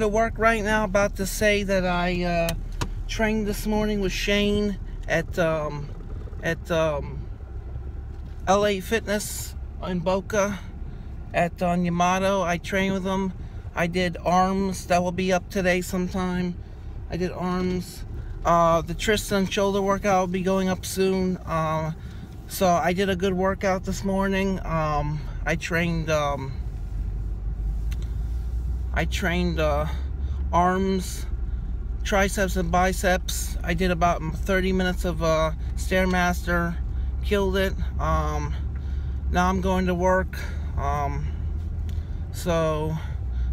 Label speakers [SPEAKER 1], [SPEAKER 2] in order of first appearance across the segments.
[SPEAKER 1] to work right now about to say that I uh, trained this morning with Shane at um, at um, LA Fitness in Boca at on Yamato. I trained with him. I did arms. That will be up today sometime. I did arms. Uh, the Tristan shoulder workout will be going up soon. Uh, so I did a good workout this morning. Um, I trained. I trained uh, arms, triceps, and biceps. I did about 30 minutes of uh, Stairmaster, killed it. Um, now I'm going to work. Um, so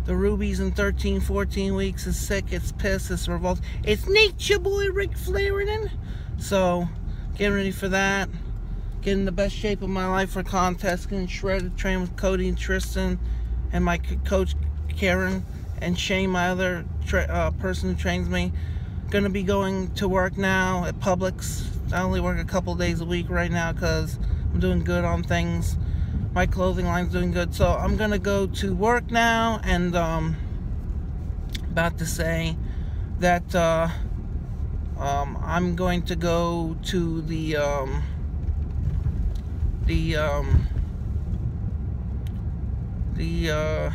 [SPEAKER 1] the Rubies in 13, 14 weeks is sick, it's pissed, it's revolt. It's nature boy Ric Flair So getting ready for that. Getting the best shape of my life for contest. Getting shredded, train with Cody and Tristan and my coach Karen and Shane, my other uh, person who trains me. Gonna be going to work now at Publix. I only work a couple days a week right now because I'm doing good on things. My clothing line's doing good. So I'm gonna go to work now and um, about to say that uh, um, I'm going to go to the um, the um, the uh,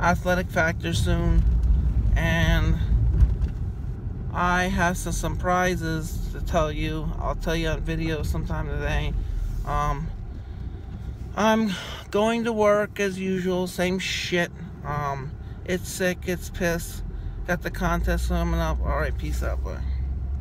[SPEAKER 1] athletic factor soon and I have some surprises to tell you. I'll tell you on video sometime today. Um, I'm going to work as usual same shit. Um, it's sick it's piss. Got the contest coming up alright peace out boy